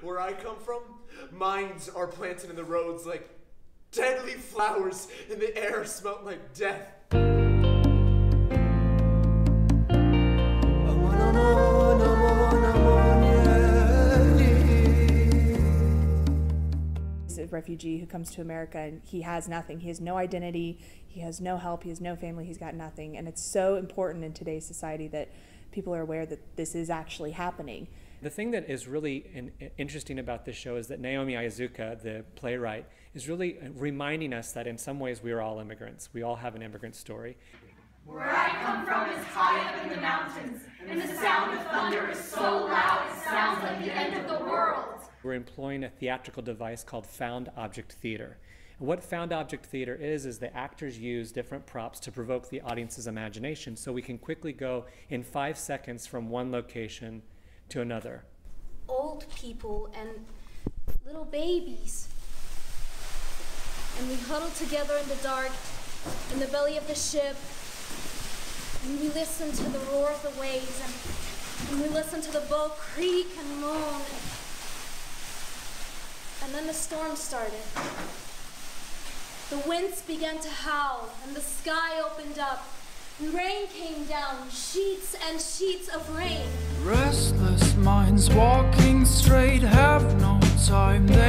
Where I come from, mines are planted in the roads like deadly flowers, and the air smelt like death. A refugee who comes to America and he has nothing. He has no identity, he has no help, he has no family, he's got nothing. And it's so important in today's society that people are aware that this is actually happening. The thing that is really in, interesting about this show is that Naomi Iizuka, the playwright, is really reminding us that in some ways we are all immigrants. We all have an immigrant story. Where I come from is high up in the mountains, and the sound of thunder is so loud it sounds like the end of the world. We're employing a theatrical device called found object theater. And what found object theater is, is the actors use different props to provoke the audience's imagination so we can quickly go in five seconds from one location to another. Old people and little babies. And we huddle together in the dark, in the belly of the ship, and we listen to the roar of the waves, and, and we listen to the boat creak and moan. And then the storm started. The winds began to howl, and the sky opened up, and rain came down, sheets and sheets of rain. Restless minds walking straight have no time, they